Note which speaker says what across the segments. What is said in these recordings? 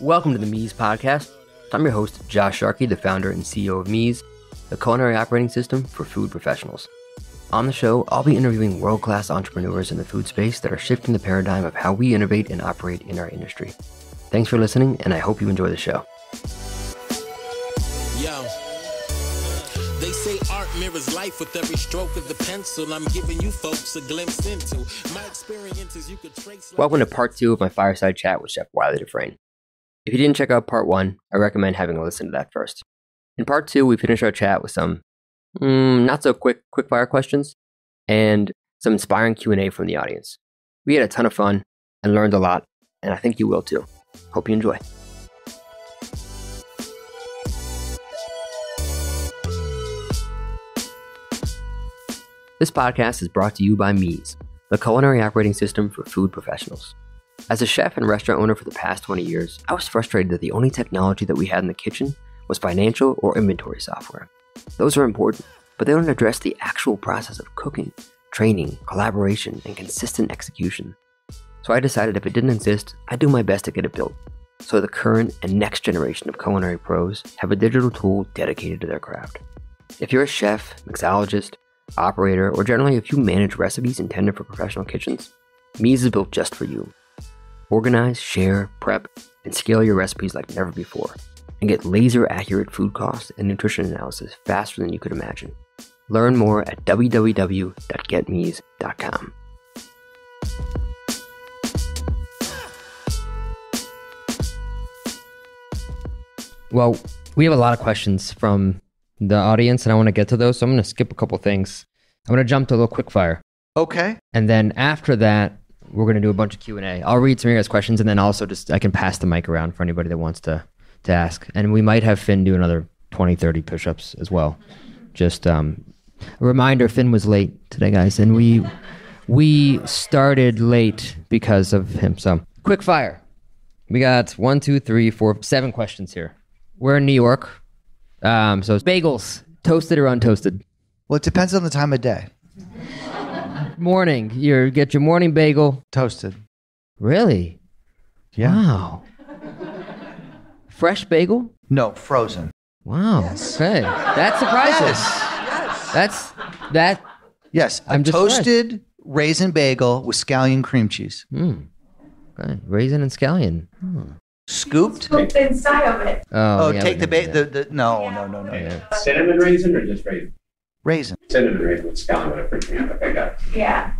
Speaker 1: Welcome to the meez Podcast. I'm your host, Josh Sharkey, the founder and CEO of meez, the culinary operating system for food professionals. On the show, I'll be interviewing world class entrepreneurs in the food space that are shifting the paradigm of how we innovate and operate in our industry. Thanks for listening, and I hope you enjoy the show.
Speaker 2: Yo. They say art mirrors life with every stroke of the pencil. I'm giving you folks a glimpse into my experiences you could trace.
Speaker 1: Welcome to part two of my fireside chat with Chef Wylie Dufresne. If you didn't check out part one, I recommend having a listen to that first. In part two, we finish our chat with some mm, not so quick quick fire questions and some inspiring Q and A from the audience. We had a ton of fun and learned a lot, and I think you will too. Hope you enjoy. This podcast is brought to you by meez, the culinary operating system for food professionals. As a chef and restaurant owner for the past 20 years, I was frustrated that the only technology that we had in the kitchen was financial or inventory software. Those are important, but they don't address the actual process of cooking, training, collaboration, and consistent execution. So I decided if it didn't exist, I'd do my best to get it built. So the current and next generation of culinary pros have a digital tool dedicated to their craft. If you're a chef, mixologist, operator, or generally if you manage recipes intended for professional kitchens, meez is built just for you. Organize, share, prep, and scale your recipes like never before, and get laser accurate food cost and nutrition analysis faster than you could imagine. Learn more at www.getmeez.com. Well, we have a lot of questions from the audience, and I want to get to those, so I'm going to skip a couple things. I'm going to jump to a little quick fire.
Speaker 3: Okay.
Speaker 1: And then after that, we're going to do a bunch of Q&A. I'll read some of your guys' questions and then also just I can pass the mic around for anybody that wants to to ask. And we might have Finn do another 20 30 push-ups as well. Just um a reminder Finn was late today guys and we we started late because of him. So, quick fire. We got one, two, three, four, seven questions here. We're in New York. Um so bagels, toasted or untoasted?
Speaker 3: Well, it depends on the time of day.
Speaker 1: Morning. You get your morning bagel.
Speaker 3: Toasted.
Speaker 1: Really?
Speaker 3: Yeah.
Speaker 1: Wow. Fresh bagel?
Speaker 3: No, frozen.
Speaker 1: Wow. Okay. That's surprising.
Speaker 3: Yes.
Speaker 1: That's that.
Speaker 3: Yes. A
Speaker 1: I'm just
Speaker 3: toasted raisin bagel with scallion cream cheese.
Speaker 1: Hmm. Okay. Raisin and scallion. Hmm.
Speaker 3: Scooped.
Speaker 4: Scooped inside of it.
Speaker 1: Oh,
Speaker 3: Oh,
Speaker 1: yeah,
Speaker 3: take the,
Speaker 1: can
Speaker 3: ba-
Speaker 1: do
Speaker 3: the the no no no no.
Speaker 1: that. Yeah.
Speaker 5: Cinnamon raisin or just raisin?
Speaker 3: Raisin.
Speaker 5: Cinnamon raisin with scallion would have freaked me out. Okay, got it.
Speaker 4: Yeah.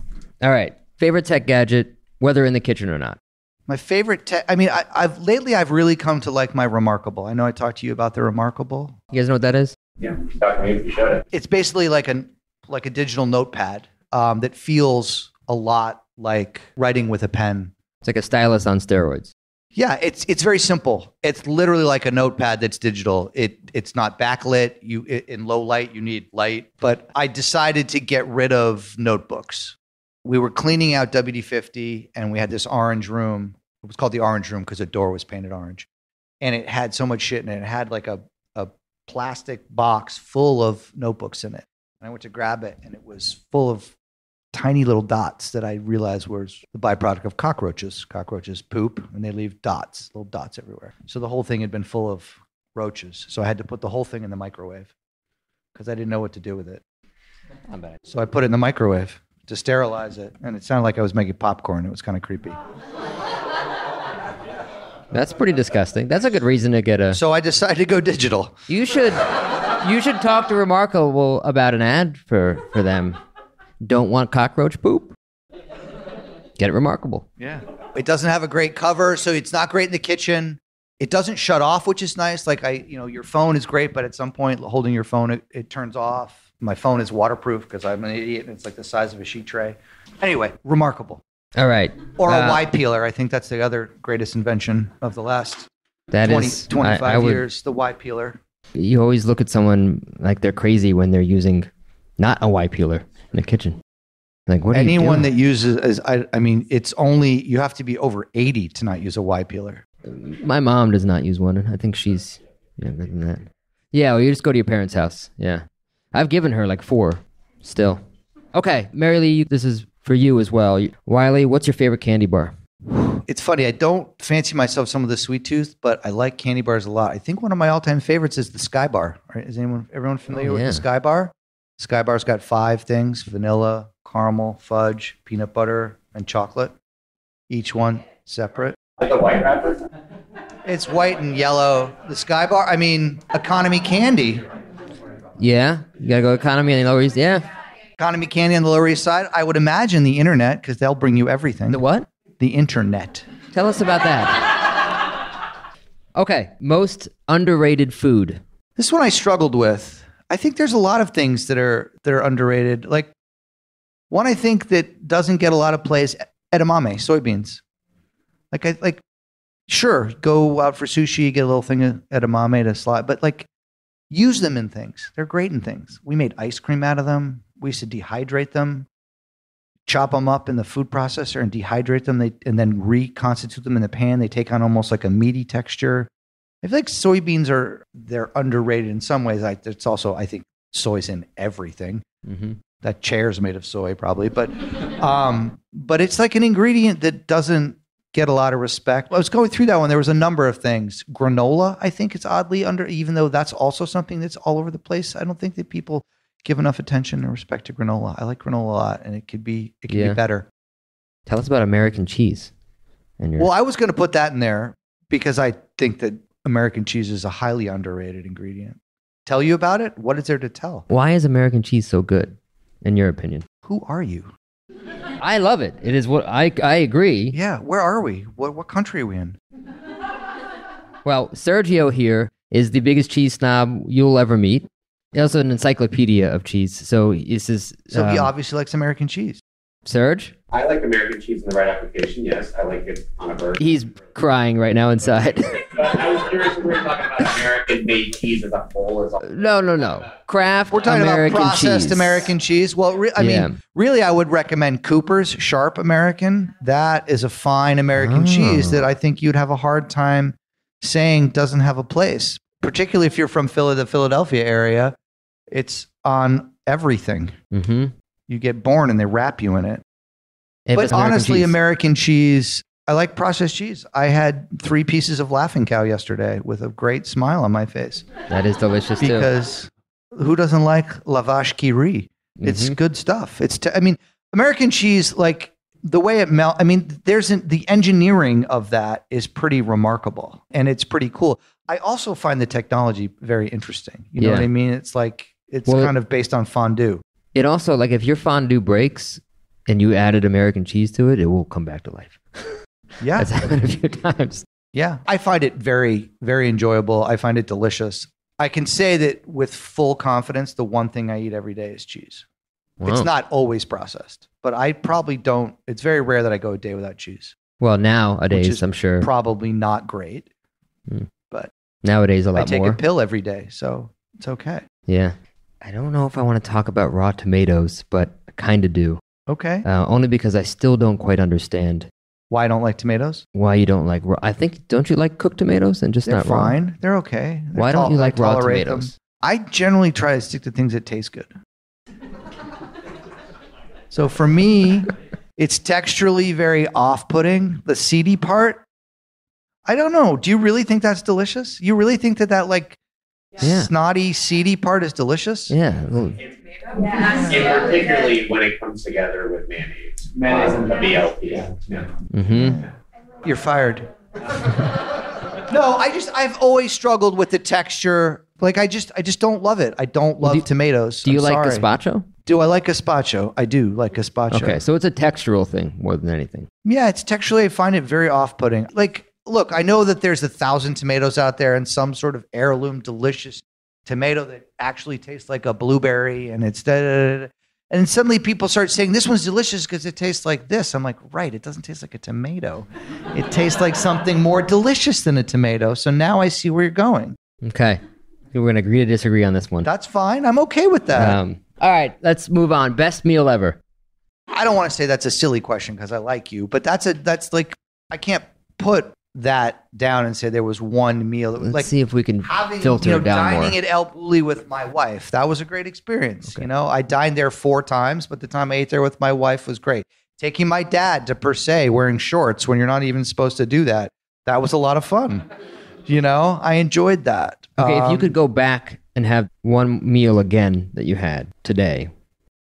Speaker 1: All right. Favorite tech gadget, whether in the kitchen or not.
Speaker 3: My favorite. tech. I mean, I, I've lately I've really come to like my Remarkable. I know I talked to you about the Remarkable.
Speaker 1: You guys know what that is?
Speaker 5: Yeah, talk to me if you showed it.
Speaker 3: It's basically like an like a digital notepad um, that feels a lot like writing with a pen.
Speaker 1: It's like a stylus on steroids.
Speaker 3: Yeah, it's it's very simple. It's literally like a notepad that's digital. It it's not backlit. You in low light, you need light. But I decided to get rid of notebooks. We were cleaning out WD50, and we had this orange room. It was called the orange room because the door was painted orange, and it had so much shit in it. It had like a a plastic box full of notebooks in it. And I went to grab it, and it was full of tiny little dots that I realized were the byproduct of cockroaches. Cockroaches poop and they leave dots, little dots everywhere. So the whole thing had been full of roaches. So I had to put the whole thing in the microwave because I didn't know what to do with it. So I put it in the microwave to sterilize it. And it sounded like I was making popcorn. It was kind of creepy.
Speaker 1: That's pretty disgusting. That's a good reason to get a.
Speaker 3: So I decided to go digital.
Speaker 1: You should. You should talk to Remarkable about an ad for for them. Don't want cockroach poop. Get it remarkable.
Speaker 3: Yeah. It doesn't have a great cover, so it's not great in the kitchen. It doesn't shut off, which is nice. Like I, you know, your phone is great, but at some point holding your phone, it, it turns off. My phone is waterproof because I'm an idiot and it's like the size of a sheet tray. Anyway, remarkable.
Speaker 1: All right.
Speaker 3: Or a
Speaker 1: Uh,
Speaker 3: Y peeler. I think that's the other greatest invention of the last
Speaker 1: That
Speaker 3: 20,
Speaker 1: is-
Speaker 3: 25
Speaker 1: I- I would-
Speaker 3: years. The Y peeler.
Speaker 1: You always look at someone like they're crazy when they're using not a Y peeler in the kitchen. Like what?
Speaker 3: Anyone that uses, as I, I mean, it's only you have to be over 80 to not use a Y peeler.
Speaker 1: My mom does not use one. And I think she's younger than that. Yeah, well, you just go to your parents' house. Yeah, I've given her like four. Still. Okay, Mary Lee, this is for you as well. Wylie, what's your favorite candy bar?
Speaker 3: It's funny. I don't fancy myself some of the sweet tooth, but I like candy bars a lot. I think one of my all-time favorites is the Sky Bar. Right? Is anyone everyone familiar
Speaker 1: Oh,
Speaker 3: with the Sky Bar? Sky Bar's got five things: vanilla, caramel, fudge, peanut butter, and chocolate. Each one separate.
Speaker 5: Like a white wrapper?
Speaker 3: It's white and yellow. The Skybar, I mean, economy candy.
Speaker 1: Yeah, you gotta go economy on the Lower East. Yeah.
Speaker 3: Economy candy on the Lower East Side. I would imagine the internet because they'll bring you everything.
Speaker 1: The what?
Speaker 3: The internet.
Speaker 1: Tell us about that. Okay, most underrated food.
Speaker 3: This one I struggled with. I think there's a lot of things that are that are underrated. Like one I think that doesn't get a lot of play is edamame, soybeans. Like I like sure, go out for sushi, get a little thing of edamame to slide, but like use them in things. They're great in things. We made ice cream out of them. We used to dehydrate them, chop them up in the food processor and dehydrate them, they, and then reconstitute them in the pan. They take on almost like a meaty texture. I feel like soybeans are they're underrated in some ways. I, it's also I think soy's in everything.
Speaker 1: Mm-hmm.
Speaker 3: That chair's made of soy probably, but um, but it's like an ingredient that doesn't get a lot of respect. I was going through that one. There was a number of things. Granola, I think it's oddly under, even though that's also something that's all over the place. I don't think that people give enough attention and respect to granola. I like granola a lot, and it could be it could
Speaker 1: Yeah.
Speaker 3: be better.
Speaker 1: Tell us about American cheese. And your
Speaker 3: Well, I was going to put that in there because I think that American cheese is a highly underrated ingredient. Tell you about it? What is there to tell?
Speaker 1: why is American cheese so good, in your opinion?
Speaker 3: Who are you?
Speaker 1: I love it. It is what I I agree.
Speaker 3: Yeah, where are we? What what country are we in?
Speaker 1: Well, Sergio here is the biggest cheese snob you'll ever meet. He's also an encyclopedia of cheese. So this is
Speaker 3: So he
Speaker 1: um,
Speaker 3: obviously likes American cheese.
Speaker 1: Serge.
Speaker 5: I like American cheese in the right application, yes. I like it on a burger.
Speaker 1: He's crying right now inside.
Speaker 5: But I was curious if we were talking about American made cheese as a whole. As a,
Speaker 1: no, no, no. Craft.
Speaker 3: We're talking
Speaker 1: American
Speaker 3: about processed
Speaker 1: cheese.
Speaker 3: American cheese. Well, re- I
Speaker 1: Yeah.
Speaker 3: mean, really, I would recommend Cooper's Sharp American. That is a fine American
Speaker 1: Oh.
Speaker 3: cheese that I think you'd have a hard time saying doesn't have a place, particularly if you're from Phila- the Philadelphia area. It's on everything.
Speaker 1: Mm-hmm.
Speaker 3: You get born and they wrap you in it.
Speaker 1: If
Speaker 3: but
Speaker 1: American
Speaker 3: honestly,
Speaker 1: cheese.
Speaker 3: American cheese, I like processed cheese. I had three pieces of Laughing Cow yesterday with a great smile on my face
Speaker 1: that is delicious too.
Speaker 3: because who doesn't like La vache qui rit? It's
Speaker 1: Mhm.
Speaker 3: good stuff. It's, t- I mean, American cheese, like the way it melt. I mean, there's an, the engineering of that is pretty remarkable and it's pretty cool. I also find the technology very interesting. You know
Speaker 1: Yeah.
Speaker 3: what I mean? It's like it's
Speaker 1: Well,
Speaker 3: kind of based on fondue.
Speaker 1: It also like if your fondue breaks and you added American cheese to it, it will come back to life.
Speaker 3: Yeah,
Speaker 1: That's happened a few times.
Speaker 3: Yeah, I find it very, very enjoyable. I find it delicious. I can say that with full confidence, the one thing I eat every day is cheese. It's not always processed, but I probably don't. It's very rare that I go a day without cheese.
Speaker 1: Well, nowadays
Speaker 3: is
Speaker 1: I'm sure
Speaker 3: Probably not great. Hmm.
Speaker 1: But nowadays a lot
Speaker 3: I take
Speaker 1: more.
Speaker 3: a pill every day, so it's okay.
Speaker 1: Yeah. I don't know if I want to talk about raw tomatoes, but I kind of do.
Speaker 3: Okay.
Speaker 1: Uh, only because I still don't quite understand
Speaker 3: Why I don't like tomatoes?
Speaker 1: why you don't like raw. I think don't you like cooked tomatoes and just
Speaker 3: They're
Speaker 1: not raw?
Speaker 3: fine. They're okay. They're
Speaker 1: Why don't
Speaker 3: tol-
Speaker 1: you
Speaker 3: I
Speaker 1: like raw
Speaker 3: tolerate them.
Speaker 1: tomatoes?
Speaker 3: I generally try to stick to things that taste good. So for me, it's texturally very off-putting. The seedy part, I don't know. Do you really think that's delicious? You really think that that like
Speaker 1: Yeah.
Speaker 3: snotty, seedy part is delicious?
Speaker 1: Yeah. Ooh.
Speaker 5: and particularly when it comes together with mayonnaise. Mayonnaise and the BLT. Yeah.
Speaker 1: Mm-hmm.
Speaker 3: You're fired. no, I just I've always struggled with the texture. Like I just I just don't love it. I don't love
Speaker 1: do-
Speaker 3: tomatoes.
Speaker 1: Do you
Speaker 3: I'm
Speaker 1: like
Speaker 3: sorry.
Speaker 1: gazpacho?
Speaker 3: Do I like gazpacho? I do like gazpacho.
Speaker 1: Okay, so it's a textural thing more than anything.
Speaker 3: Yeah, it's texturally, I find it very off putting. Like, look, I know that there's a thousand tomatoes out there and some sort of heirloom delicious tomato that actually tastes like a blueberry and it's da, da, da, da. and suddenly people start saying this one's delicious because it tastes like this. I'm like, right, it doesn't taste like a tomato. It tastes like something more delicious than a tomato. So now I see where you're going.
Speaker 1: Okay. We're going to agree to disagree on this one.
Speaker 3: That's fine. I'm okay with that.
Speaker 1: Um, all right, let's move on. Best meal ever.
Speaker 3: I don't want to say that's a silly question because I like you, but that's a that's like I can't put that down and say there was one meal that was
Speaker 1: Let's
Speaker 3: like
Speaker 1: see if we can
Speaker 3: having
Speaker 1: filter
Speaker 3: you know
Speaker 1: it down
Speaker 3: dining
Speaker 1: more.
Speaker 3: at El Bulli with my wife. That was a great experience. You know, I dined there four times, but the time I ate there with my wife was great. taking my dad to per se wearing shorts when you're not even supposed to do that. That was a lot of fun. You know, I enjoyed that.
Speaker 1: Okay, if you
Speaker 3: Um,
Speaker 1: could go back and have one meal again that you had today,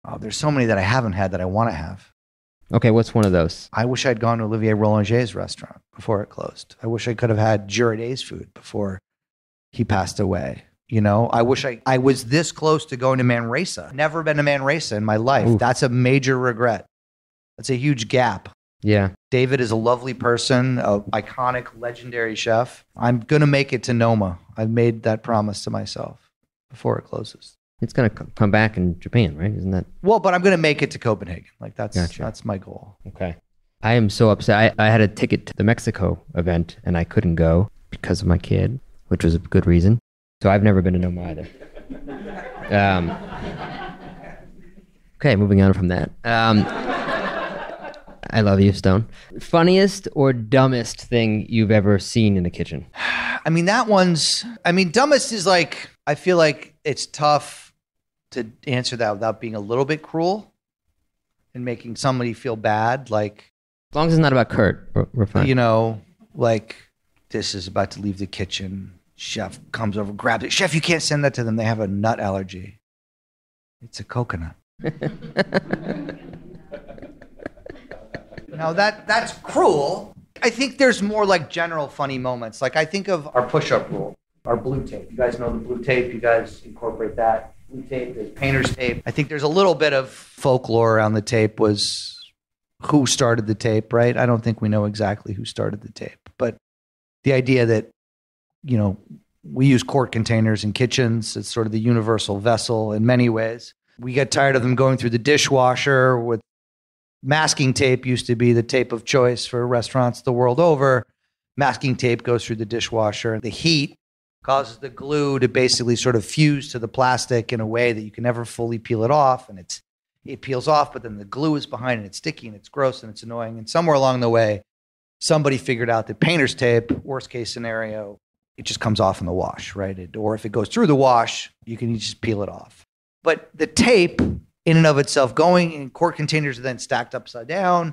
Speaker 3: oh, there's so many that I haven't had that I want to have.
Speaker 1: Okay, what's one of those?
Speaker 3: I wish I'd gone to Olivier Roellinger's restaurant before it closed. I wish I could have had Girardet's food before he passed away. You know, I wish I, I was this close to going to Manresa. Never been to Manresa in my life.
Speaker 1: Oof.
Speaker 3: That's a major regret. That's a huge gap.
Speaker 1: Yeah.
Speaker 3: David is a lovely person, a iconic, legendary chef. I'm gonna make it to Noma. I've made that promise to myself before it closes.
Speaker 1: It's going to come back in Japan, right? Isn't that
Speaker 3: Well, but I'm gonna make it to Copenhagen. Like that's
Speaker 1: Gotcha.
Speaker 3: that's my goal.
Speaker 1: okay? I am so upset. I, I had a ticket to the Mexico event and I couldn't go because of my kid, which was a good reason. So I've never been to Noma either. Um, okay, moving on from that. Um, I love you, Stone. Funniest or dumbest thing you've ever seen in the kitchen?
Speaker 3: I mean, that one's. I mean, dumbest is like. I feel like it's tough to answer that without being a little bit cruel and making somebody feel bad. Like
Speaker 1: As long as it's not about Kurt, we're, fine.
Speaker 3: you know, like this is about to leave the kitchen. Chef comes over, grabs it. Chef, you can't send that to them. They have a nut allergy. It's a coconut. now that that's cruel. I think there's more like general funny moments. Like I think of our push-up rule, our blue tape. You guys know the blue tape. You guys incorporate that. Tape, there's painter's tape. I think there's a little bit of folklore around the tape was who started the tape, right? I don't think we know exactly who started the tape, but the idea that, you know, we use quart containers in kitchens, it's sort of the universal vessel in many ways. We get tired of them going through the dishwasher with masking tape used to be the tape of choice for restaurants the world over. Masking tape goes through the dishwasher. The heat causes the glue to basically sort of fuse to the plastic in a way that you can never fully peel it off and it's it peels off, but then the glue is behind and it's sticky and it's gross and it's annoying. And somewhere along the way, somebody figured out that painter's tape, worst case scenario, it just comes off in the wash, right? It, or if it goes through the wash, you can just peel it off. But the tape, in and of itself, going in quart containers are then stacked upside down,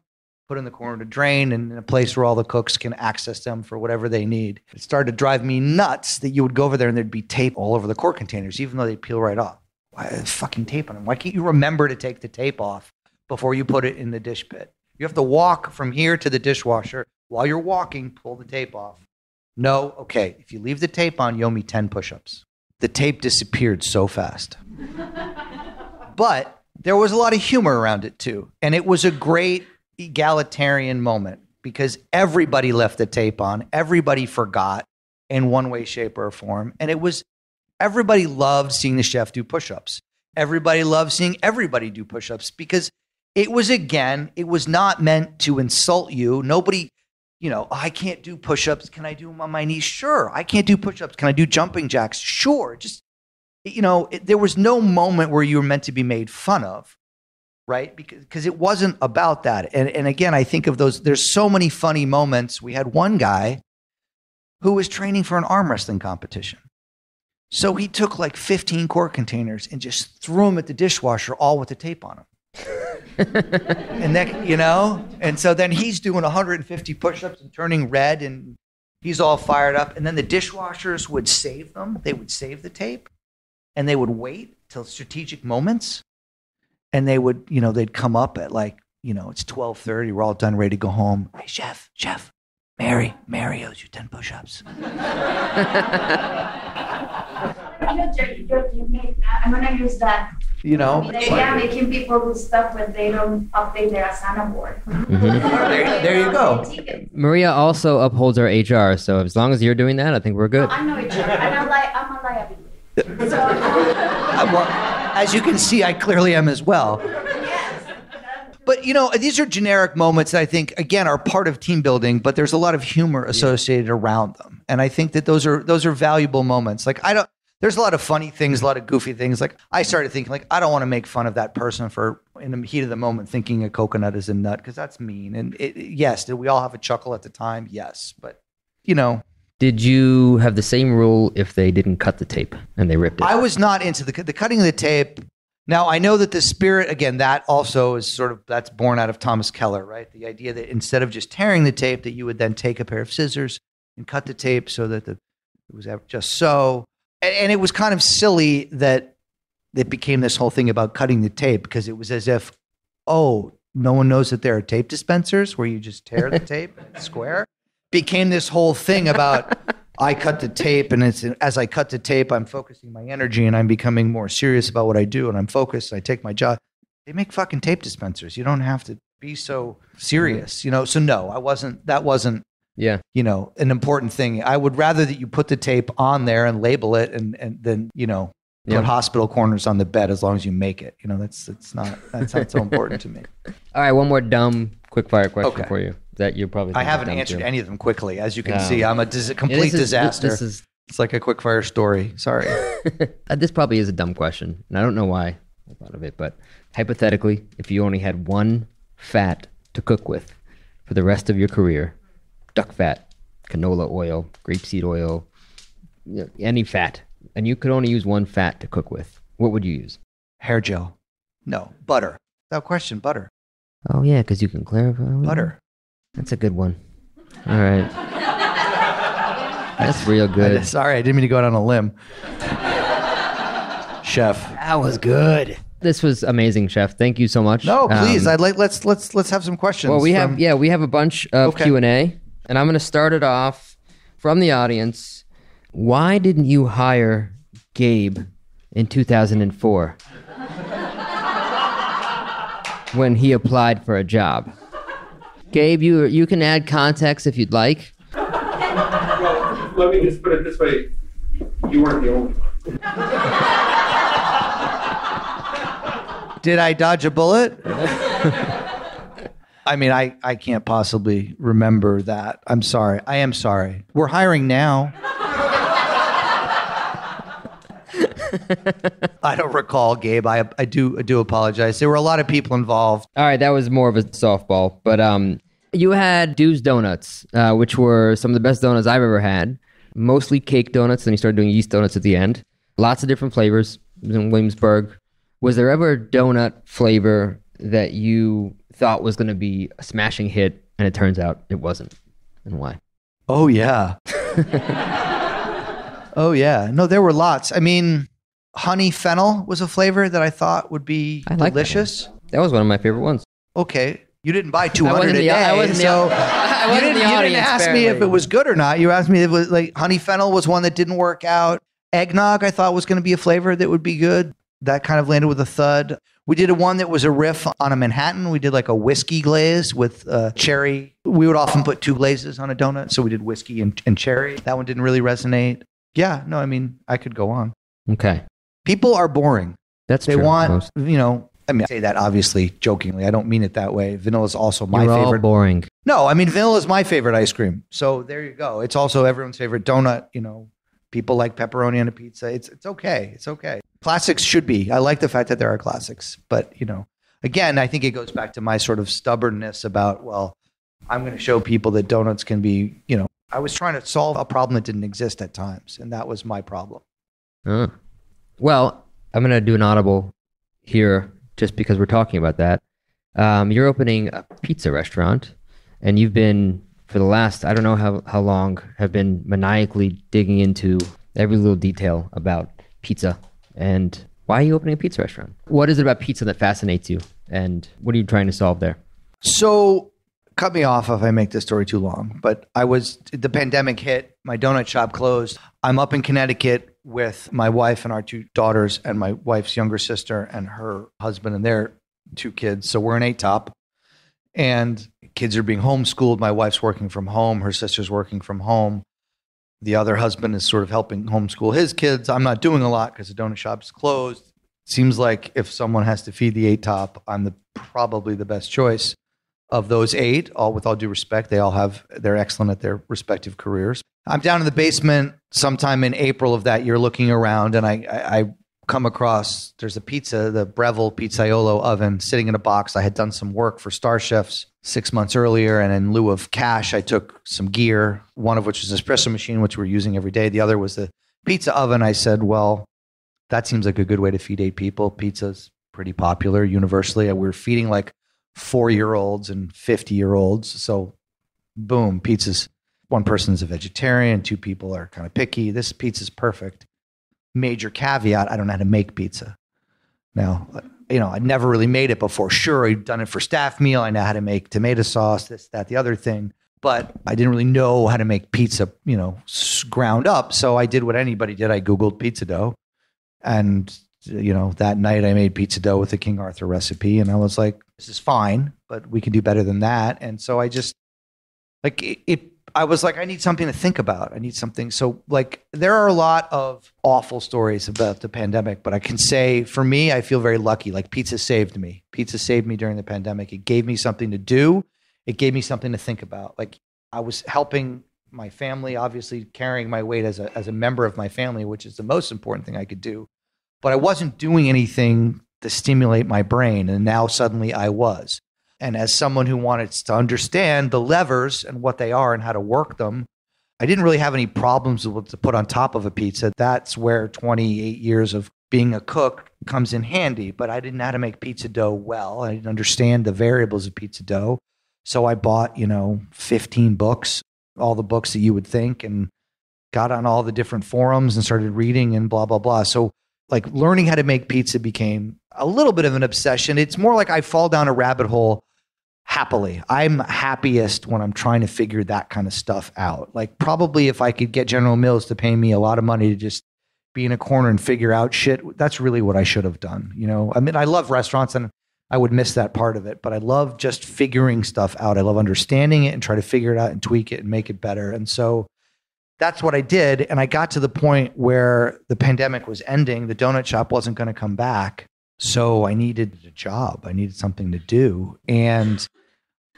Speaker 3: put in the corner to drain, and in a place where all the cooks can access them for whatever they need. It started to drive me nuts that you would go over there and there'd be tape all over the quart containers, even though they peel right off. Why fucking tape on them? Why can't you remember to take the tape off before you put it in the dish pit? You have to walk from here to the dishwasher. While you're walking, pull the tape off. No, okay. If you leave the tape on, you owe me 10 push ups. The tape disappeared so fast. but there was a lot of humor around it too. And it was a great egalitarian moment because everybody left the tape on, everybody forgot in one way, shape, or form. And it was everybody loved seeing the chef do push ups. Everybody loved seeing everybody do push ups because it was, again, it was not meant to insult you. Nobody, you know, oh, I can't do push ups. Can I do them on my knees? Sure. I can't do push ups. Can I do jumping jacks? Sure. Just, you know, it, there was no moment where you were meant to be made fun of right? Because because it wasn't about that. And and again, I think of those. There's so many funny moments. We had one guy who was training for an arm wrestling competition. So he took like 15 quart containers and just threw them at the dishwasher, all with the tape on them. and that, you know, and so then he's doing 150 push-ups and turning red, and he's all fired up. And then the dishwashers would save them. They would save the tape, and they would wait till strategic moments and they would, you know, they'd come up at like, you know, it's twelve thirty. We're all done, ready to go home. Hey, chef, chef, Mary, Mary owes you ten push-ups.
Speaker 4: You know, your, your technique, I'm gonna use that.
Speaker 3: You know,
Speaker 4: They, yeah, making people do stuff when they don't update their Asana board.
Speaker 3: there, there you go.
Speaker 1: Maria also upholds our HR, so as long as you're doing that, I think we're good.
Speaker 4: I know each other, and I'm like, I'm a liability. So,
Speaker 3: Uh, well, as you can see, I clearly am as well.
Speaker 4: yes.
Speaker 3: But you know, these are generic moments that I think again are part of team building, but there's a lot of humor associated around them. And I think that those are those are valuable moments. Like I don't there's a lot of funny things, a lot of goofy things. Like I started thinking like I don't want to make fun of that person for in the heat of the moment thinking a coconut is a nut because that's mean. And it, yes, did we all have a chuckle at the time? Yes, but you know,
Speaker 1: Did you have the same rule if they didn't cut the tape and they ripped it?
Speaker 3: I was not into the the cutting of the tape. Now I know that the spirit again that also is sort of that's born out of Thomas Keller, right? The idea that instead of just tearing the tape, that you would then take a pair of scissors and cut the tape so that the it was just so, and, and it was kind of silly that it became this whole thing about cutting the tape because it was as if, oh, no one knows that there are tape dispensers where you just tear the tape and square. Became this whole thing about I cut the tape, and it's as I cut the tape, I'm focusing my energy and I'm becoming more serious about what I do, and I'm focused. I take my job. They make fucking tape dispensers. You don't have to be so serious, you know. So no, I wasn't. That wasn't
Speaker 1: Yeah.
Speaker 3: you know an important thing. I would rather that you put the tape on there and label it, and and then you know put
Speaker 1: Yeah.
Speaker 3: hospital corners on the bed as long as you make it. You know that's that's not that's not so important to me.
Speaker 1: All right, one more dumb quick fire question
Speaker 3: Okay.
Speaker 1: for you that you probably
Speaker 3: I haven't answered any of them quickly, as you can
Speaker 1: No.
Speaker 3: see. I'm a dis- complete
Speaker 1: this is-
Speaker 3: disaster.
Speaker 1: This is
Speaker 3: it's like a quick fire story. Sorry.
Speaker 1: Uh, this probably is a dumb question, and I don't know why I thought of it, but hypothetically, if you only had one fat to cook with for the rest of your career, duck fat, canola oil, grapeseed oil, you know, any fat, and you could only use one fat to cook with, what would you use?
Speaker 3: Hair gel. No butter. Without question, butter.
Speaker 1: Oh yeah, because you can clarify.
Speaker 3: Butter.
Speaker 1: That's a good one. All right. That's real good.
Speaker 3: Sorry, I didn't mean to go out on a limb. Chef.
Speaker 1: That was good. This was amazing, Chef. Thank you so much.
Speaker 3: No, please.
Speaker 1: Um,
Speaker 3: I'd like let's let's let's have some questions.
Speaker 1: Well, we
Speaker 3: from-
Speaker 1: have yeah, we have a bunch of
Speaker 3: Okay.
Speaker 1: Q and A, and I'm going to start it off from the audience. Why didn't you hire Gabe in 2004 when he applied for a job? Gabe, you you can add context if you'd like.
Speaker 6: Well, let me just put it this way. You weren't the only one.
Speaker 3: Did I dodge a bullet? I mean, I, I can't possibly remember that. I'm sorry. I am sorry. We're hiring now. I don't recall, Gabe. I, I do I do apologize. There were a lot of people involved.
Speaker 1: All right, that was more of a softball, but um, you had Du's Donuts, uh, which were some of the best donuts I've ever had. Mostly cake donuts, then you started doing yeast donuts at the end. Lots of different flavors in Williamsburg. Was there ever a donut flavor that you thought was going to be a smashing hit, and it turns out it wasn't, and why?
Speaker 3: Oh yeah. oh yeah. No, there were lots. I mean, honey fennel was a flavor that I thought would be
Speaker 1: I like that
Speaker 3: delicious.
Speaker 1: That was one of my favorite ones.
Speaker 3: Okay. You didn't buy
Speaker 1: I
Speaker 3: 200
Speaker 1: wasn't
Speaker 3: a
Speaker 1: the-
Speaker 3: day,
Speaker 1: I wasn't the-
Speaker 3: so
Speaker 1: I
Speaker 3: you
Speaker 1: wasn't
Speaker 3: didn't,
Speaker 1: the
Speaker 3: you didn't
Speaker 1: audience,
Speaker 3: ask me if
Speaker 1: apparently.
Speaker 3: it was good or not. You asked me if it was like honey fennel was one that didn't work out. Eggnog, I thought was going to be a flavor that would be good. That kind of landed with a thud. We did a one that was a riff on a Manhattan. We did like a whiskey glaze with uh, cherry. We would often put two glazes on a donut, so we did whiskey and, and cherry. That one didn't really resonate. Yeah, no, I mean I could go on.
Speaker 1: Okay,
Speaker 3: People are boring.
Speaker 1: that's
Speaker 3: They
Speaker 1: true.
Speaker 3: want,
Speaker 1: Most-
Speaker 3: you know. I mean, I say that obviously jokingly. I don't mean it that way. Vanilla is also my
Speaker 1: You're all
Speaker 3: favorite.
Speaker 1: boring.
Speaker 3: No, I mean vanilla is my favorite ice cream. So there you go. It's also everyone's favorite donut. You know, people like pepperoni on a pizza. It's it's okay. It's okay. Classics should be. I like the fact that there are classics, but you know, again, I think it goes back to my sort of stubbornness about well, I'm going to show people that donuts can be. You know, I was trying to solve a problem that didn't exist at times, and that was my problem.
Speaker 1: Uh. Well, I'm going to do an audible here just because we're talking about that. Um, you're opening a pizza restaurant, and you've been, for the last, I don't know how, how long, have been maniacally digging into every little detail about pizza. And why are you opening a pizza restaurant? What is it about pizza that fascinates you? And what are you trying to solve there?
Speaker 3: So, cut me off if I make this story too long, but I was, the pandemic hit, my donut shop closed. I'm up in Connecticut with my wife and our two daughters, and my wife's younger sister and her husband and their two kids. So, we're in eight top, and kids are being homeschooled. My wife's working from home, her sister's working from home. The other husband is sort of helping homeschool his kids. I'm not doing a lot because the donut shop's closed. Seems like if someone has to feed the eight top, I'm the probably the best choice of those eight, all with all due respect, they all have they're excellent at their respective careers. I'm down in the basement sometime in April of that year, looking around, and I I, I come across there's a pizza, the Breville Pizzaiolo oven, sitting in a box. I had done some work for Star Chefs six months earlier, and in lieu of cash, I took some gear. One of which was an espresso machine, which we're using every day. The other was the pizza oven. I said, well. That seems like a good way to feed eight people. Pizza's pretty popular universally. we're feeding like four year olds and 50 year olds. So, boom, pizza's one person's a vegetarian, two people are kind of picky. This pizza's perfect. Major caveat I don't know how to make pizza. Now, you know, I'd never really made it before. Sure, I'd done it for staff meal. I know how to make tomato sauce, this, that, the other thing. But I didn't really know how to make pizza, you know, ground up. So I did what anybody did. I Googled pizza dough. And, you know, that night I made pizza dough with the King Arthur recipe. And I was like, this is fine, but we can do better than that. And so I just, like, it, it I was like, I need something to think about. I need something. So, like, there are a lot of awful stories about the pandemic, but I can say for me, I feel very lucky. Like, pizza saved me. Pizza saved me during the pandemic. It gave me something to do, it gave me something to think about. Like, I was helping my family, obviously carrying my weight as a, as a member of my family, which is the most important thing I could do. But I wasn't doing anything to stimulate my brain. And now suddenly I was. And as someone who wanted to understand the levers and what they are and how to work them, I didn't really have any problems with what to put on top of a pizza. That's where 28 years of being a cook comes in handy. But I didn't know how to make pizza dough well. I didn't understand the variables of pizza dough. So I bought, you know, 15 books, all the books that you would think, and got on all the different forums and started reading and blah, blah, blah. So, like, learning how to make pizza became a little bit of an obsession. It's more like I fall down a rabbit hole happily. I'm happiest when I'm trying to figure that kind of stuff out. Like probably if I could get General Mills to pay me a lot of money to just be in a corner and figure out shit, that's really what I should have done. You know, I mean, I love restaurants and I would miss that part of it, but I love just figuring stuff out. I love understanding it and try to figure it out and tweak it and make it better. And so that's what I did. And I got to the point where the pandemic was ending. The donut shop wasn't going to come back. So I needed a job. I needed something to do. And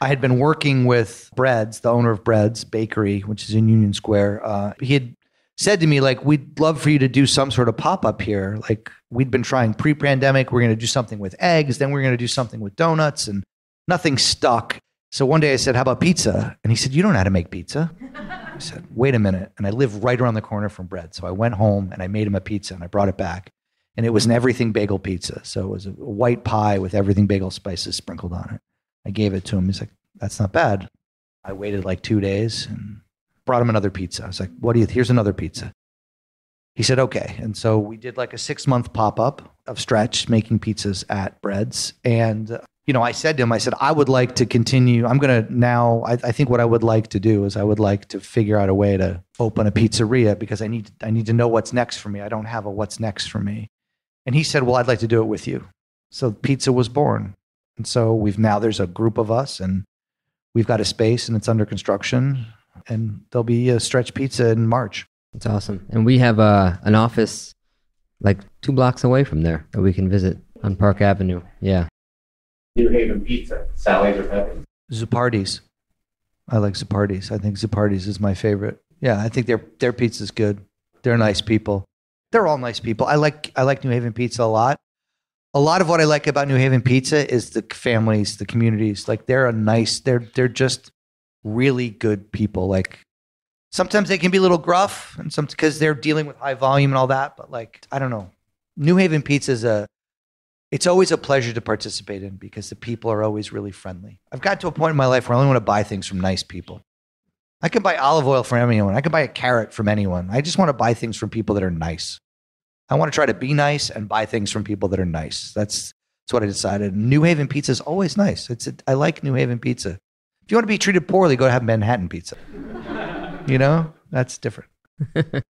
Speaker 3: I had been working with Breads, the owner of Breads Bakery, which is in Union Square. Uh, he had said to me, like, we'd love for you to do some sort of pop up here. Like, we'd been trying pre pandemic. We're going to do something with eggs. Then we're going to do something with donuts, and nothing stuck. So one day I said, How about pizza? And he said, You don't know how to make pizza. I said, Wait a minute. And I live right around the corner from Bread. So I went home and I made him a pizza and I brought it back and it was an everything bagel pizza. So it was a white pie with everything bagel spices sprinkled on it. I gave it to him. He's like, "That's not bad." I waited like two days and brought him another pizza. I was like, "What do you? Here's another pizza." He said, "Okay." And so we did like a six month pop up of Stretch making pizzas at Breads, and uh, you know, I said to him, I said, I would like to continue. I'm going to now, I, I, think what I would like to do is I would like to figure out a way to open a pizzeria because I need, I need to know what's next for me. I don't have a what's next for me. And he said, Well, I'd like to do it with you. So pizza was born. And so we've now, there's a group of us and we've got a space and it's under construction and there'll be a stretch pizza in March.
Speaker 1: That's awesome. And we have uh, an office like two blocks away from there that we can visit on Park Avenue. Yeah.
Speaker 5: New Haven Pizza, Sally's or Pepe's.
Speaker 3: Zuppardi's. I like Zuppardi's. I think Zuppardi's is my favorite. Yeah, I think their their pizza's good. They're nice people. They're all nice people. I like I like New Haven Pizza a lot. A lot of what I like about New Haven Pizza is the families, the communities. Like they're a nice. They're they're just really good people. Like sometimes they can be a little gruff, and some because they're dealing with high volume and all that. But like I don't know, New Haven Pizza is a it's always a pleasure to participate in because the people are always really friendly. I've got to a point in my life where I only want to buy things from nice people. I can buy olive oil from anyone. I can buy a carrot from anyone. I just want to buy things from people that are nice. I want to try to be nice and buy things from people that are nice. That's that's what I decided. New Haven pizza is always nice. It's a, I like New Haven pizza. If you want to be treated poorly, go have Manhattan pizza. You know, that's different.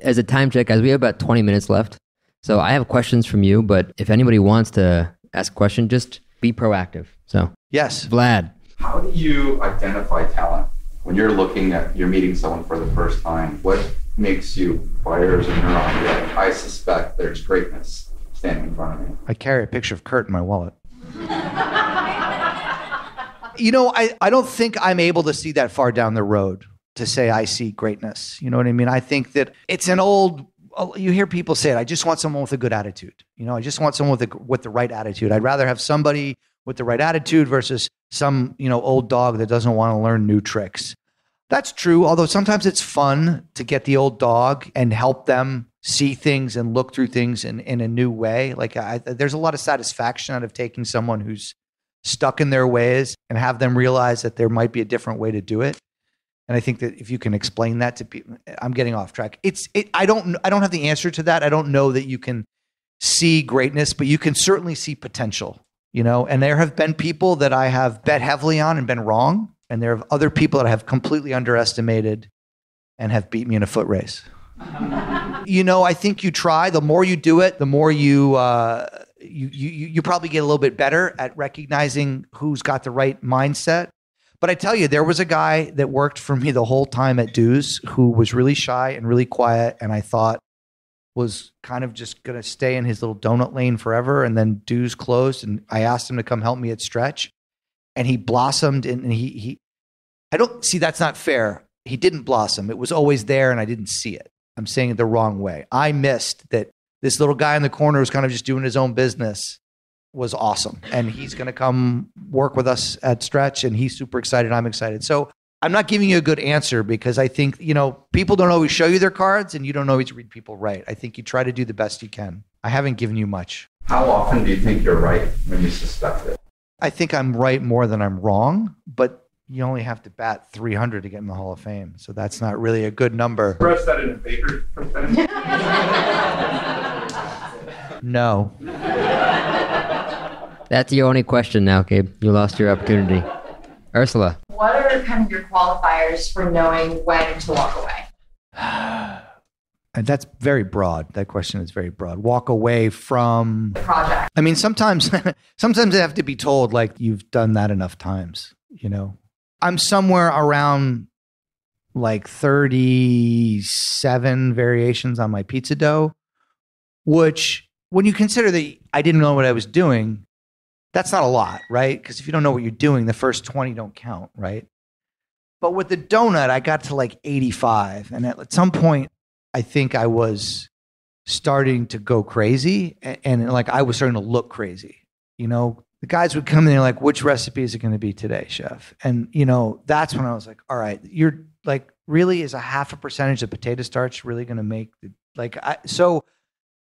Speaker 1: As a time check, guys, we have about 20 minutes left. So I have questions from you, but if anybody wants to ask a question, just be proactive. So,
Speaker 3: Yes.
Speaker 1: Vlad,
Speaker 7: How do you identify talent when you're looking at you're meeting someone for the first time? What makes you fires a? You're like, I suspect there's greatness standing in front of me.
Speaker 3: I carry a picture of Kurt in my wallet. you know, I, I don't think I'm able to see that far down the road to say I see greatness. You know what I mean? I think that it's an old. Oh, you hear people say it. I just want someone with a good attitude. You know, I just want someone with a, with the right attitude. I'd rather have somebody with the right attitude versus some you know old dog that doesn't want to learn new tricks. That's true. Although sometimes it's fun to get the old dog and help them see things and look through things in, in a new way. Like I, there's a lot of satisfaction out of taking someone who's stuck in their ways and have them realize that there might be a different way to do it. And I think that if you can explain that to people, I'm getting off track. It's it, I don't I don't have the answer to that. I don't know that you can see greatness, but you can certainly see potential. You know, and there have been people that I have bet heavily on and been wrong, and there are other people that I have completely underestimated and have beat me in a foot race. you know, I think you try. The more you do it, the more you, uh, you you you probably get a little bit better at recognizing who's got the right mindset. But I tell you, there was a guy that worked for me the whole time at Du's who was really shy and really quiet, and I thought was kind of just going to stay in his little donut lane forever. And then Du's closed, and I asked him to come help me at Stretch, and he blossomed. And he he, I don't see that's not fair. He didn't blossom. It was always there, and I didn't see it. I'm saying it the wrong way. I missed that this little guy in the corner was kind of just doing his own business was awesome. And he's going to come work with us at Stretch, and he's super excited. I'm excited. So I'm not giving you a good answer because I think, you know, people don't always show you their cards and you don't always read people right. I think you try to do the best you can. I haven't given you much.
Speaker 7: How often do you think you're right when you suspect it?
Speaker 3: I think I'm right more than I'm wrong, but you only have to bat 300 to get in the Hall of Fame. So that's not really a good number.
Speaker 6: Express that in a Baker percentage.
Speaker 3: No.
Speaker 1: That's your only question now, Gabe. You lost your opportunity. Ursula.
Speaker 8: What are kind of your qualifiers for knowing when to walk away?
Speaker 3: And that's very broad. That question is very broad. Walk away from
Speaker 8: The project.
Speaker 3: I mean, sometimes, sometimes I have to be told like you've done that enough times. You know, I'm somewhere around like 37 variations on my pizza dough, which, when you consider that I didn't know what I was doing, that's not a lot, right? Because if you don't know what you're doing, the first 20 don't count, right? But with the donut, I got to like 85, and at some point, I think I was starting to go crazy and, and like I was starting to look crazy. You know, the guys would come in and they're like, which recipe is it going to be today, chef? And, you know, that's when I was like, all right, you're like, really is a half a percentage of potato starch really going to make the, like, I, so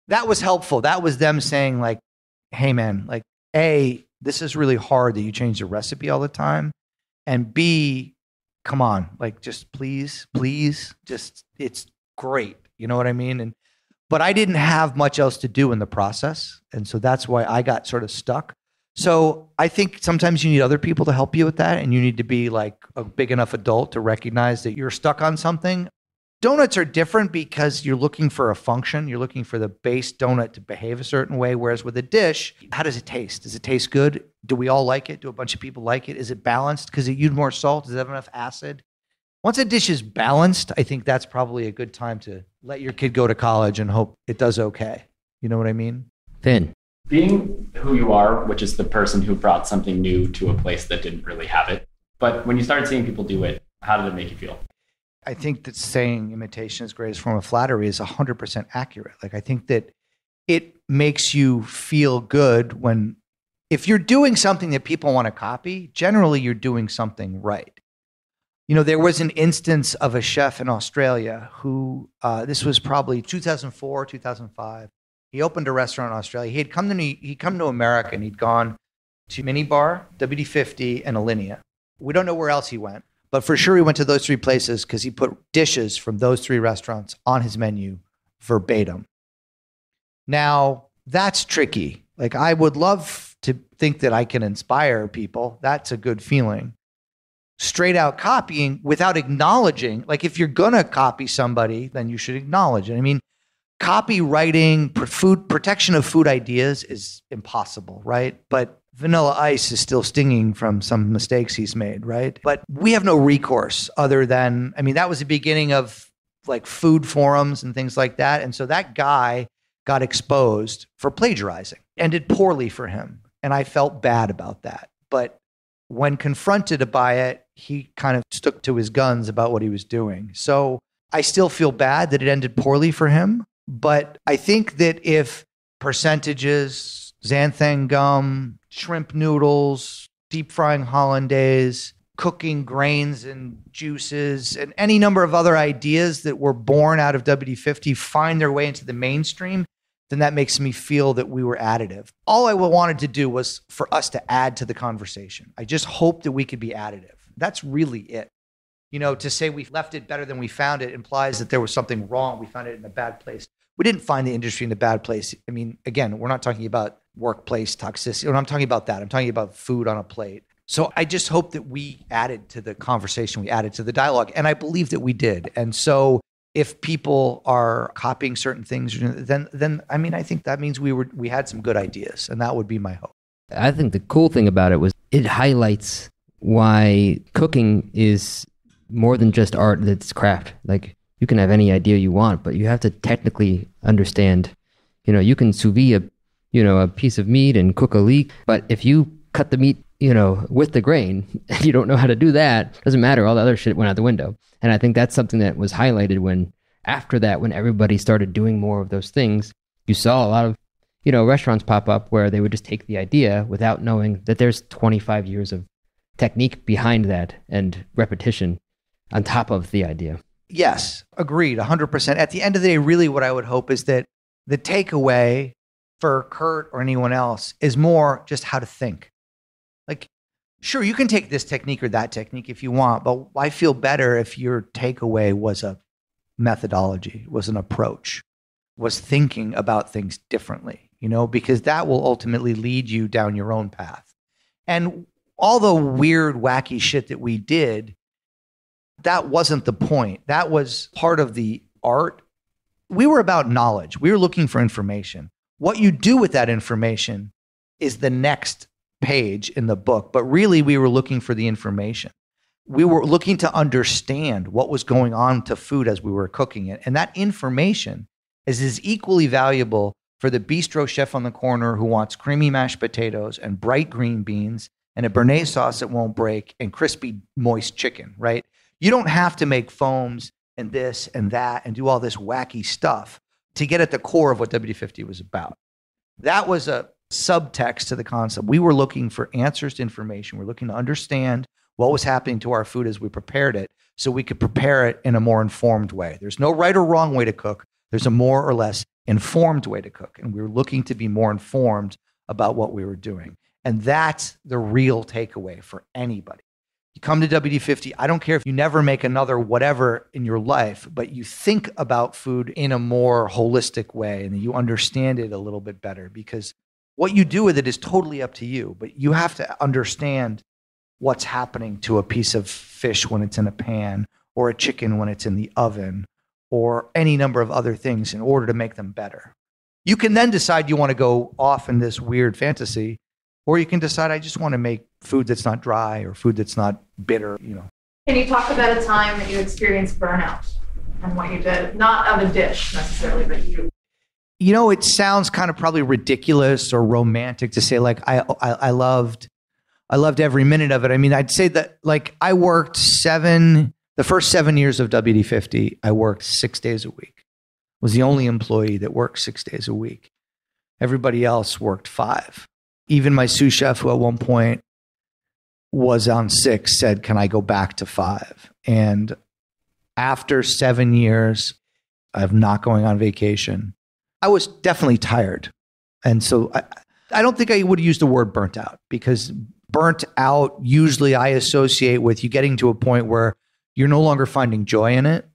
Speaker 3: that was helpful. That was them saying like, hey man, like, A, this is really hard that you change the recipe all the time. And B, come on, like just please, please, just it's great. You know what I mean? And but I didn't have much else to do in the process. And so that's why I got sort of stuck. So I think sometimes you need other people to help you with that. And you need to be like a big enough adult to recognize that you're stuck on something. Donuts are different because you're looking for a function. You're looking for the base donut to behave a certain way. Whereas with a dish, how does it taste? Does it taste good? Do we all like it? Do a bunch of people like it? Is it balanced? Because it used more salt? Does it have enough acid? Once a dish is balanced, I think that's probably a good time to let your kid go to college and hope it does okay. You know what I mean?
Speaker 1: Finn.
Speaker 9: Being who you are, which is the person who brought something new to a place that didn't really have it. But when you started seeing people do it, how did it make you feel?
Speaker 3: I think that saying imitation is greatest form of flattery is 100% accurate. Like, I think that it makes you feel good when, if you're doing something that people want to copy, generally you're doing something right. You know, there was an instance of a chef in Australia who, uh, this was probably 2004, 2005. He opened a restaurant in Australia. He had come to he'd come to America and he'd gone to Minibar, WD50, and Alinea. We don't know where else he went, but for sure he went to those three places because he put dishes from those three restaurants on his menu verbatim. Now, that's tricky. Like, I would love to think that I can inspire people. That's a good feeling. Straight out copying without acknowledging, like, if you're going to copy somebody, then you should acknowledge it. I mean, copyrighting, food protection of food ideas is impossible, right? But Vanilla Ice is still stinging from some mistakes he's made, right? But we have no recourse other than, I mean, that was the beginning of like food forums and things like that. And so that guy got exposed for plagiarizing, ended poorly for him. And I felt bad about that. But when confronted by it, he kind of stuck to his guns about what he was doing. So I still feel bad that it ended poorly for him. But I think that if percentages, xanthan gum, shrimp noodles, deep frying hollandaise, cooking grains and juices and any number of other ideas that were born out of WD50 find their way into the mainstream, then that makes me feel that we were additive. All I wanted to do was for us to add to the conversation. I just hoped that we could be additive. That's really it. You know, to say we left it better than we found it implies that there was something wrong. We found it in a bad place. We didn't find the industry in a bad place. I mean, again, we're not talking about workplace toxicity. I'm talking about that. I'm talking about food on a plate. So I just hope that we added to the conversation, we added to the dialogue, and I believe that we did. And so if people are copying certain things, then then I mean I think that means we were we had some good ideas, and that would be my hope.
Speaker 1: I think the cool thing about it was it highlights why cooking is more than just art that's craft. Like you can have any idea you want, but you have to technically understand. You know, you can sous vide a you know a piece of meat and cook a leek, but if you cut the meat you know with the grain and you don't know how to do that, doesn't matter. All the other shit went out the window. And I think that's something that was highlighted when after that, when everybody started doing more of those things, you saw a lot of you know restaurants pop up where they would just take the idea without knowing that there's 25 years of technique behind that and repetition on top of the idea.
Speaker 3: Yes, agreed, 100%. At the end of the day, really what I would hope is that the takeaway for Kurt or anyone else is more just how to think. Like, sure, you can take this technique or that technique if you want, but I feel better if your takeaway was a methodology, was an approach, was thinking about things differently, you know, because that will ultimately lead you down your own path. And all the weird, wacky shit that we did, that wasn't the point. That was part of the art. We were about knowledge. We were looking for information. What you do with that information is the next page in the book, but really we were looking for the information. We were looking to understand what was going on to food as we were cooking it. And that information is as equally valuable for the bistro chef on the corner who wants creamy mashed potatoes and bright green beans and a béarnaise sauce that won't break and crispy moist chicken, right? You don't have to make foams and this and that and do all this wacky stuff to get at the core of what WD50 was about. That was a subtext to the concept. We were looking for answers to information. We're looking to understand what was happening to our food as we prepared it so we could prepare it in a more informed way. There's no right or wrong way to cook. There's a more or less informed way to cook. And we were looking to be more informed about what we were doing. And that's the real takeaway for anybody. You come to WD50, I don't care if you never make another whatever in your life, but you think about food in a more holistic way and you understand it a little bit better because what you do with it is totally up to you. But you have to understand what's happening to a piece of fish when it's in a pan or a chicken when it's in the oven or any number of other things in order to make them better. You can then decide you want to go off in this weird fantasy or you can decide I just want to make food that's not dry or food that's not bitter, you know.
Speaker 8: Can you talk about a time that you experienced burnout and what you did? Not of a dish necessarily, but you.
Speaker 3: You know, it sounds kind of probably ridiculous or romantic to say like I, I I loved I loved every minute of it. I mean, I'd say that like I worked seven the first seven years of WD50, I worked six days a week. Was the only employee that worked six days a week. Everybody else worked five even my sous chef, who at one point was on six, said, Can I go back to five? And after seven years of not going on vacation, I was definitely tired. And so I, I don't think I would use the word burnt out because burnt out usually I associate with you getting to a point where you're no longer finding joy in it.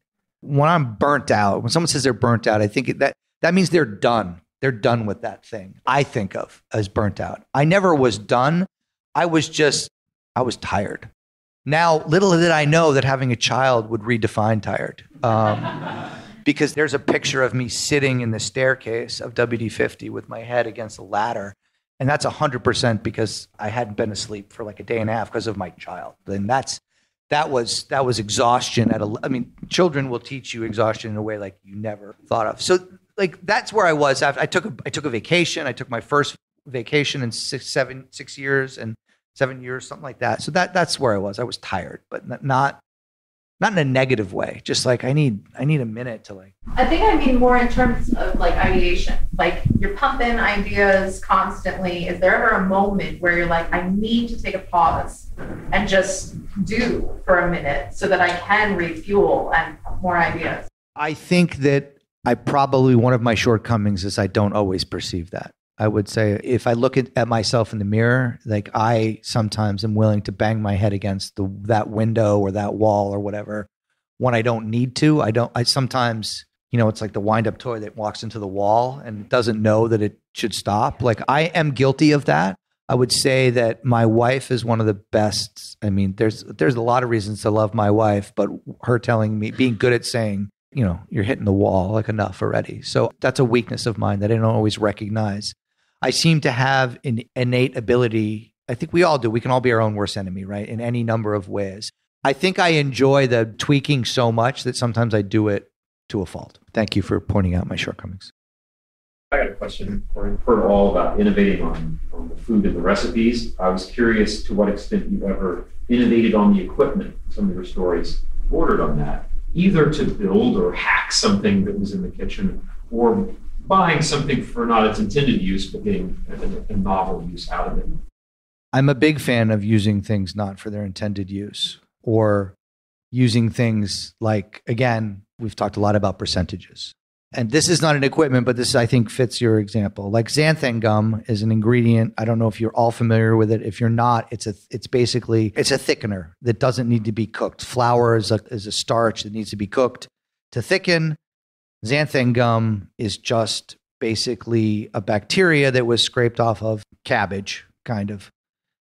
Speaker 3: When I'm burnt out, when someone says they're burnt out, I think that that means they're done they're done with that thing. I think of as burnt out. I never was done. I was just, I was tired. Now, little did I know that having a child would redefine tired. Um, because there's a picture of me sitting in the staircase of WD 50 with my head against a ladder. And that's 100% because I hadn't been asleep for like a day and a half because of my child. And that's, that was that was exhaustion at a i mean children will teach you exhaustion in a way like you never thought of so like that's where I was. I, I took a, I took a vacation. I took my first vacation in six, seven, six years and seven years, something like that. So that that's where I was. I was tired, but not not not in a negative way. Just like I need I need a minute to like.
Speaker 8: I think I mean more in terms of like ideation. Like you're pumping ideas constantly. Is there ever a moment where you're like, I need to take a pause and just do for a minute so that I can refuel and more ideas?
Speaker 3: I think that I probably one of my shortcomings is I don't always perceive that. I would say if I look at, at myself in the mirror, like I sometimes am willing to bang my head against the that window or that wall or whatever when I don't need to. I don't I sometimes, you know, it's like the wind up toy that walks into the wall and doesn't know that it should stop. Like I am guilty of that. I would say that my wife is one of the best. I mean, there's there's a lot of reasons to love my wife, but her telling me being good at saying, you know, you're hitting the wall like enough already. So that's a weakness of mine that I don't always recognize. I seem to have an innate ability. I think we all do. We can all be our own worst enemy, right? In any number of ways. I think I enjoy the tweaking so much that sometimes I do it to a fault. Thank you for pointing out my shortcomings.
Speaker 6: I got a question for. Heard all about innovating on, on the food and the recipes. I was curious to what extent you ever innovated on the equipment. Some of your stories bordered on that, either to build or hack something that was in the kitchen, or buying something for not its intended use, but getting a, a novel use out of it.
Speaker 3: I'm a big fan of using things not for their intended use or using things like, again, we've talked a lot about percentages. And this is not an equipment, but this I think fits your example. Like xanthan gum is an ingredient. I don't know if you're all familiar with it. If you're not, it's a it's basically it's a thickener that doesn't need to be cooked. Flour is a is a starch that needs to be cooked to thicken. Xanthan gum is just basically a bacteria that was scraped off of cabbage, kind of,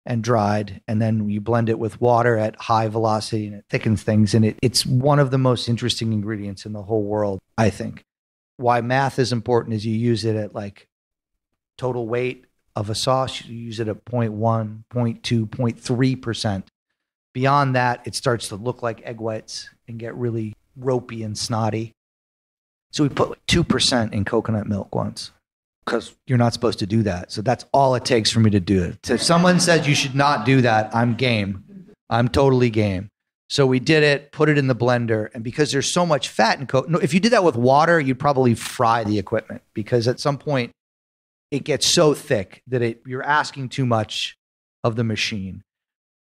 Speaker 3: and dried. And then you blend it with water at high velocity and it thickens things. And it, it's one of the most interesting ingredients in the whole world, I think. Why math is important is you use it at like total weight of a sauce, you use it at 0.1, 0.2, 0.3%. Beyond that, it starts to look like egg whites and get really ropey and snotty. So we put like 2% in coconut milk once because you're not supposed to do that. So that's all it takes for me to do it. So If someone says you should not do that, I'm game. I'm totally game. So we did it, put it in the blender, and because there's so much fat in coconut, no, if you did that with water, you'd probably fry the equipment because at some point it gets so thick that it you're asking too much of the machine.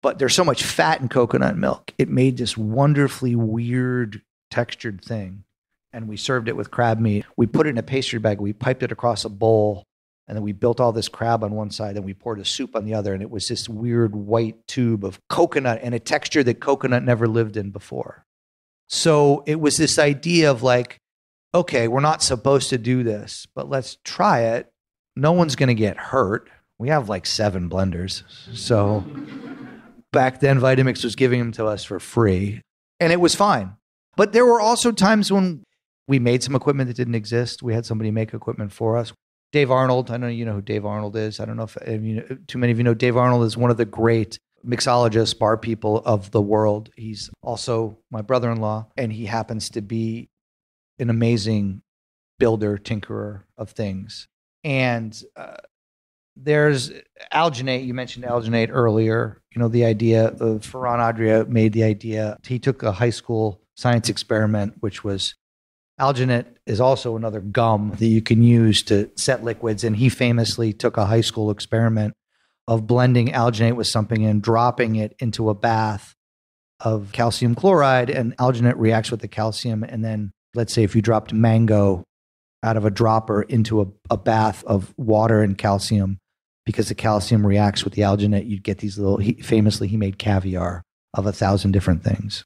Speaker 3: But there's so much fat in coconut milk, it made this wonderfully weird textured thing and we served it with crab meat. We put it in a pastry bag, we piped it across a bowl, and then we built all this crab on one side and we poured a soup on the other. And it was this weird white tube of coconut and a texture that coconut never lived in before. So it was this idea of like, okay, we're not supposed to do this, but let's try it. No one's going to get hurt. We have like seven blenders. So back then, Vitamix was giving them to us for free, and it was fine. But there were also times when we made some equipment that didn't exist. We had somebody make equipment for us. Dave Arnold, I know you know who Dave Arnold is. I don't know if, if you know, too many of you know Dave Arnold is one of the great mixologists, bar people of the world. He's also my brother-in-law, and he happens to be an amazing builder, tinkerer of things. And uh, there's alginate. You mentioned alginate earlier. You know the idea of Ferran Adria made the idea. He took a high school science experiment, which was alginate is also another gum that you can use to set liquids. And he famously took a high school experiment of blending alginate with something and dropping it into a bath of calcium chloride, and alginate reacts with the calcium. And then, let's say, if you dropped mango out of a dropper into a, a bath of water and calcium, because the calcium reacts with the alginate, you'd get these little. He, famously, he made caviar of a thousand different things.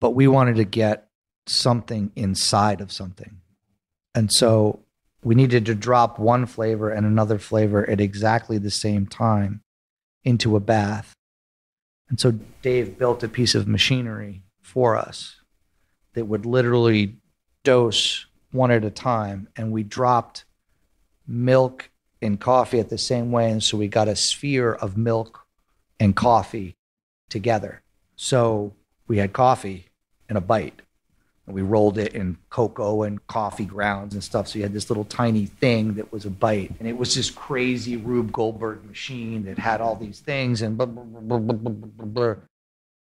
Speaker 3: But we wanted to get something inside of something. And so we needed to drop one flavor and another flavor at exactly the same time into a bath. And so Dave built a piece of machinery for us that would literally dose one at a time. And we dropped milk and coffee at the same way. And so we got a sphere of milk and coffee together. So we had coffee in a bite and we rolled it in cocoa and coffee grounds and stuff. So you had this little tiny thing that was a bite, and it was this crazy Rube Goldberg machine that had all these things and blah, blah, blah,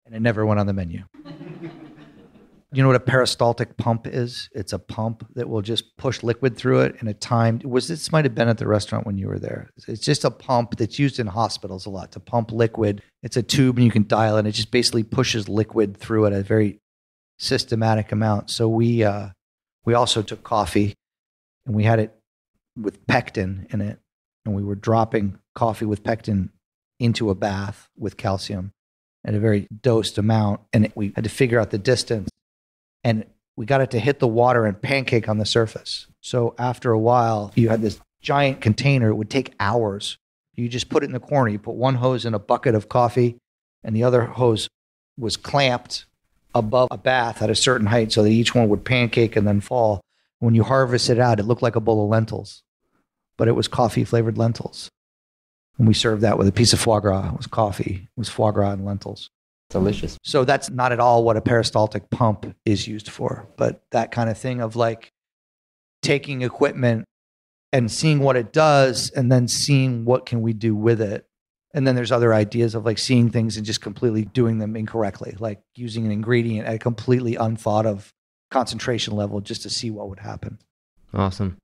Speaker 3: and it never went on the menu. You know what a peristaltic pump is? It's a pump that will just push liquid through it in a timed. Was this might have been at the restaurant when you were there? It's just a pump that's used in hospitals a lot to pump liquid. It's a tube and you can dial it. It just basically pushes liquid through at a very systematic amount. So we uh, we also took coffee and we had it with pectin in it, and we were dropping coffee with pectin into a bath with calcium at a very dosed amount, and it, we had to figure out the distance, and we got it to hit the water and pancake on the surface. So after a while, you had this giant container. It would take hours. You just put it in the corner. You put one hose in a bucket of coffee, and the other hose was clamped above a bath at a certain height so that each one would pancake and then fall. When you harvest it out, it looked like a bowl of lentils, but it was coffee flavored lentils. And we served that with a piece of foie gras. It was coffee, it was foie gras and lentils.
Speaker 1: Delicious.
Speaker 3: So that's not at all what a peristaltic pump is used for, but that kind of thing of like taking equipment and seeing what it does and then seeing what can we do with it. And then there's other ideas of like seeing things and just completely doing them incorrectly, like using an ingredient at a completely unthought of concentration level just to see what would happen.
Speaker 1: Awesome.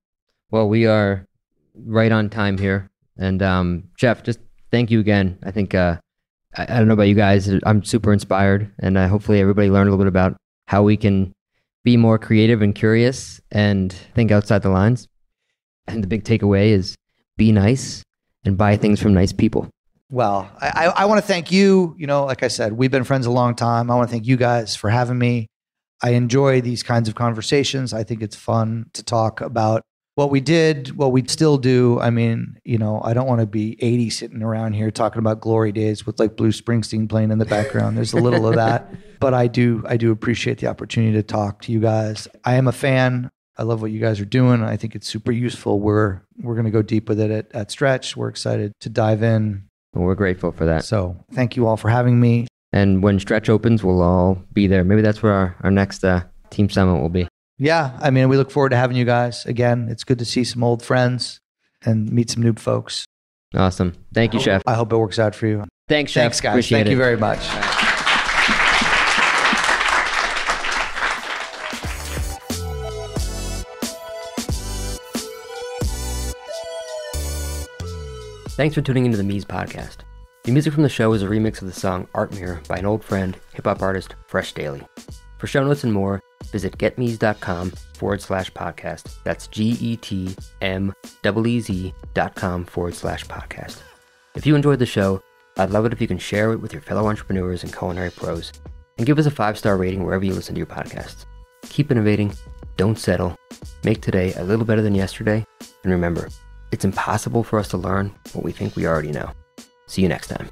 Speaker 1: Well, we are right on time here. And um, Chef, just thank you again. I think uh, I, I don't know about you guys. I'm super inspired, and uh, hopefully everybody learned a little bit about how we can be more creative and curious and think outside the lines. And the big takeaway is be nice and buy things from nice people.
Speaker 3: Well, I, I, I want to thank you. You know, like I said, we've been friends a long time. I want to thank you guys for having me. I enjoy these kinds of conversations. I think it's fun to talk about what we did, what we still do. I mean, you know, I don't want to be 80 sitting around here talking about glory days with like Bruce Springsteen playing in the background. There's a little of that, but I do I do appreciate the opportunity to talk to you guys. I am a fan. I love what you guys are doing. I think it's super useful. We're we're going to go deep with it at, at Stretch. We're excited to dive in.
Speaker 1: We're grateful for that.
Speaker 3: So, thank you all for having me.
Speaker 1: And when Stretch opens, we'll all be there. Maybe that's where our, our next uh, team summit will be.
Speaker 3: Yeah, I mean, we look forward to having you guys again. It's good to see some old friends and meet some new folks.
Speaker 1: Awesome. Thank you, Chef.
Speaker 3: I hope it works out for you.
Speaker 1: Thanks, Chef.
Speaker 3: Thanks, guys.
Speaker 1: Appreciate
Speaker 3: Thank
Speaker 1: it.
Speaker 3: you very much.
Speaker 1: Thanks for tuning into the meez podcast. The music from the show is a remix of the song Art Mirror by an old friend, hip hop artist Fresh Daily. For show notes and more, visit getmeez.com forward slash podcast. That's G E T M E Z dot com forward slash podcast. If you enjoyed the show, I'd love it if you can share it with your fellow entrepreneurs and culinary pros, and give us a five star rating wherever you listen to your podcasts. Keep innovating, don't settle, make today a little better than yesterday, and remember, it's impossible for us to learn what we think we already know. See you next time.